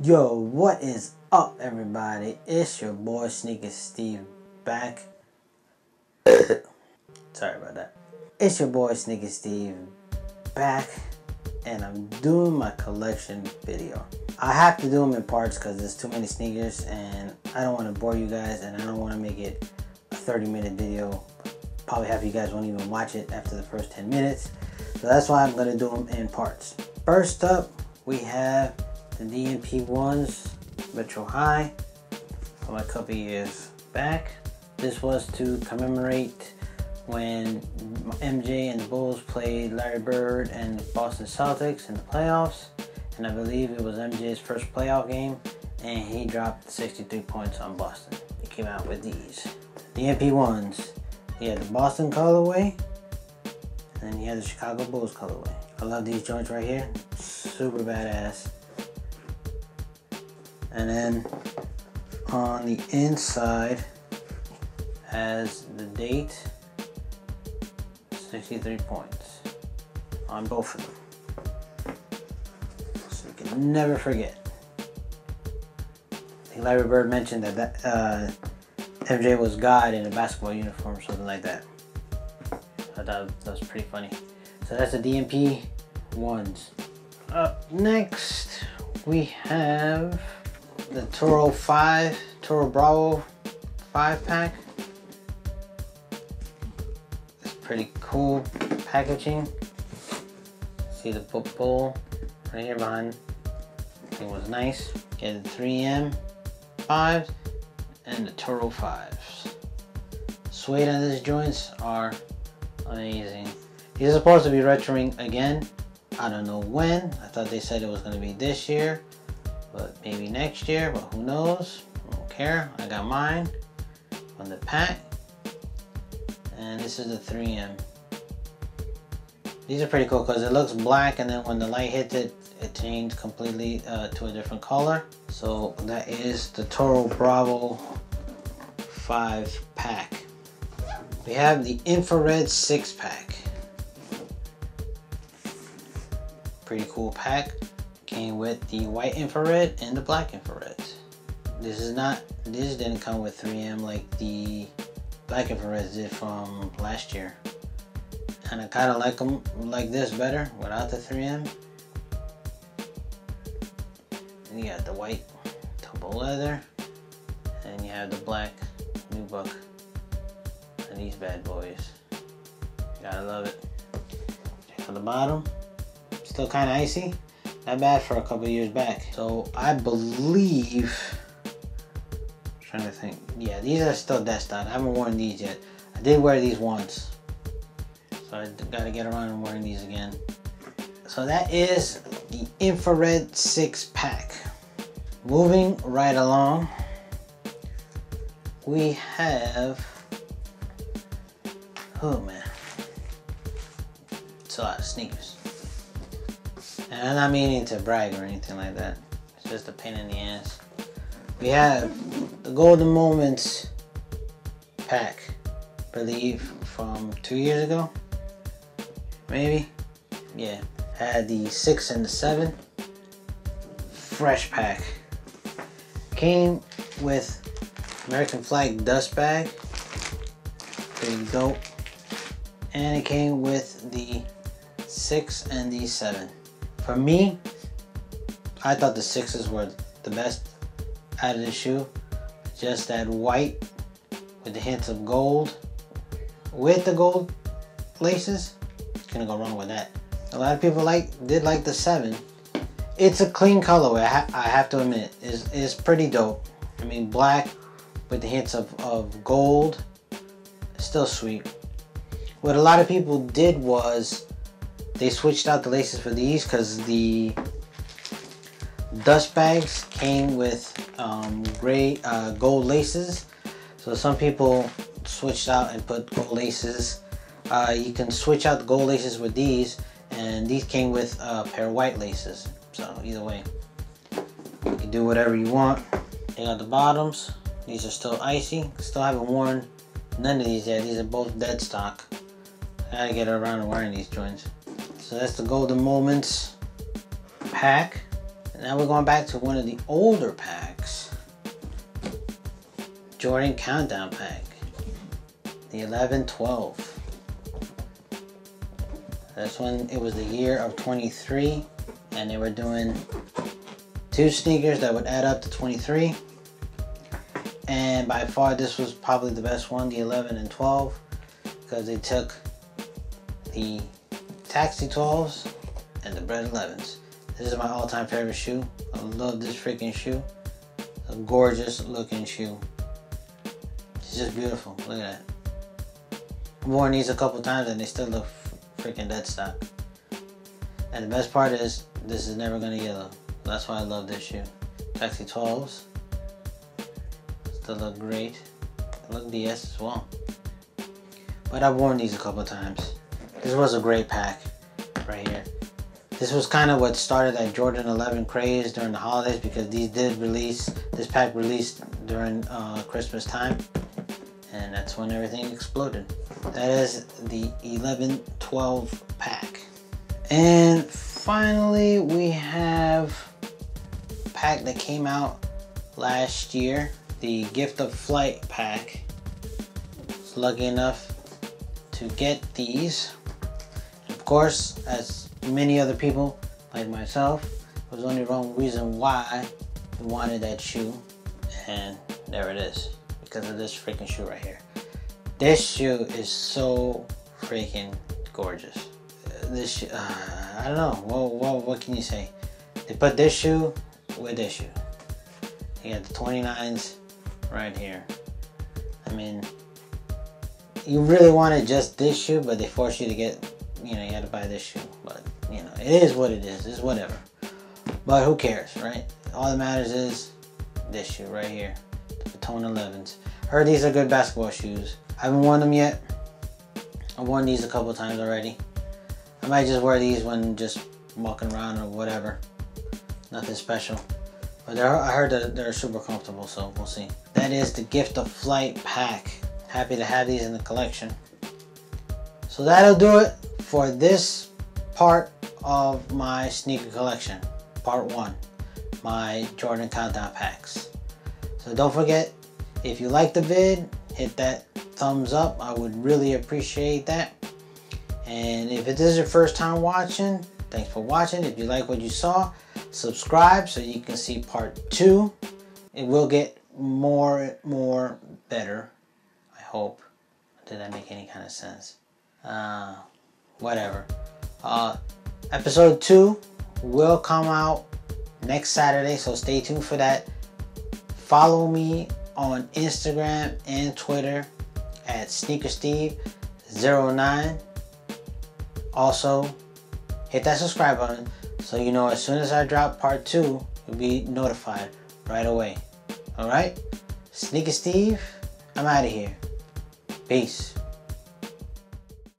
Yo, what is up, everybody? It's your boy Sneaker Steve back. Sorry about that. It's your boy Sneaker Steve back, and I'm doing my collection video. I have to do them in parts because there's too many sneakers, and I don't want to bore you guys, and I don't want to make it a 30 minute video. Probably half of you guys won't even watch it after the first 10 minutes. So that's why I'm going to do them in parts. First up, we have the DMP ones Retro High from a couple years back. This was to commemorate when MJ and the Bulls played Larry Bird and the Boston Celtics in the playoffs. And I believe it was MJ's first playoff game, and he dropped 63 points on Boston. He came out with these. The MP1s. He had the Boston colorway, and then he had the Chicago Bulls colorway. I love these joints right here. Super badass. And then on the inside has the date 63 points on both of them. So you can never forget. I think Larry Bird mentioned that, that uh, MJ was God in a basketball uniform or something like that. I thought that was pretty funny. So that's the DMP ones. Up next, we have the Toro 5, Toro Bravo 5 pack. It's pretty cool packaging. See the bowl right here behind. It was nice. Get the 3M 5s and the Toro 5s. Suede on these joints are amazing. These are supposed to be retroing again. I don't know when. I thought they said it was going to be this year but maybe next year, but who knows? I don't care. I got mine on the pack. And this is the 3M. These are pretty cool because it looks black and then when the light hits it, it changed completely uh, to a different color. So that is the Toro Bravo 5 pack. We have the infrared 6 pack. Pretty cool pack came with the white infrared and the black infrared. This is not, this didn't come with 3M like the black infrared did from last year. And I kind of like them like this better without the 3M. And you got the white tumble leather. And you have the black new nubuck. And these bad boys. You gotta love it. Check out the bottom. Still kind of icy. Not bad for a couple years back. So I believe, I'm trying to think. Yeah, these are still desktop. I haven't worn these yet. I did wear these once. So I gotta get around and wearing these again. So that is the infrared six pack. Moving right along, we have, oh man, lot of sneakers. And I'm not meaning to brag or anything like that. It's just a pain in the ass. We have the Golden Moments pack, I believe, from two years ago. Maybe. Yeah. Had the six and the seven. Fresh pack. Came with American flag dust bag. Pretty dope. And it came with the six and the seven. For me, I thought the sixes were the best out of the shoe. Just that white with the hints of gold. With the gold laces, gonna go wrong with that. A lot of people like did like the seven. It's a clean colorway. I, ha I have to admit, is is pretty dope. I mean, black with the hints of, of gold, still sweet. What a lot of people did was they switched out the laces for these because the dust bags came with um, gray uh, gold laces. So some people switched out and put gold laces. Uh, you can switch out the gold laces with these and these came with a pair of white laces. So either way you can do whatever you want. They got the bottoms. These are still icy. Still haven't worn none of these yet. These are both dead stock. I gotta get around to wearing these joints so that's the Golden Moments pack. And Now we're going back to one of the older packs. Jordan Countdown Pack. The 11-12. This one, it was the year of 23. And they were doing two sneakers that would add up to 23. And by far, this was probably the best one, the 11 and 12. Because they took the Taxi 12s and the Bred 11s. This is my all-time favorite shoe. I love this freaking shoe. A gorgeous looking shoe. It's just beautiful. Look at that. I've worn these a couple times and they still look freaking dead stock. And the best part is, this is never gonna yellow. That's why I love this shoe. Taxi 12s. Still look great. They look DS as well. But I've worn these a couple times. This was a great pack right here. This was kind of what started that Jordan 11 craze during the holidays because these did release, this pack released during uh, Christmas time. And that's when everything exploded. That is the 11-12 pack. And finally we have pack that came out last year. The Gift of Flight pack. Lucky enough to get these. Course, as many other people, like myself, was only wrong reason why we wanted that shoe. And there it is. Because of this freaking shoe right here. This shoe is so freaking gorgeous. This uh, I don't know. What, what, what can you say? They put this shoe with this shoe. You got the 29s right here. I mean, you really wanted just this shoe, but they forced you to get, you know, you had to buy this shoe. But you know, it is what it is. It's whatever. But who cares, right? All that matters is this shoe right here. The Tone 11s. Heard these are good basketball shoes. I haven't worn them yet. I've worn these a couple times already. I might just wear these when just walking around or whatever. Nothing special. But I heard that they're super comfortable, so we'll see. That is the Gift of Flight pack. Happy to have these in the collection. So that'll do it for this part of my sneaker collection. Part one, my Jordan Countdown packs. So don't forget, if you like the vid, hit that thumbs up. I would really appreciate that. And if it is your first time watching, thanks for watching. If you like what you saw, subscribe so you can see part two. It will get more, more better. I hope. Did that make any kind of sense? Uh, whatever. Uh, episode 2 will come out next Saturday, so stay tuned for that. Follow me on Instagram and Twitter at SneakerSteve09. Also, hit that subscribe button so you know as soon as I drop part 2, you'll be notified right away. Alright? Sneaker Steve, I'm out of here. Peace.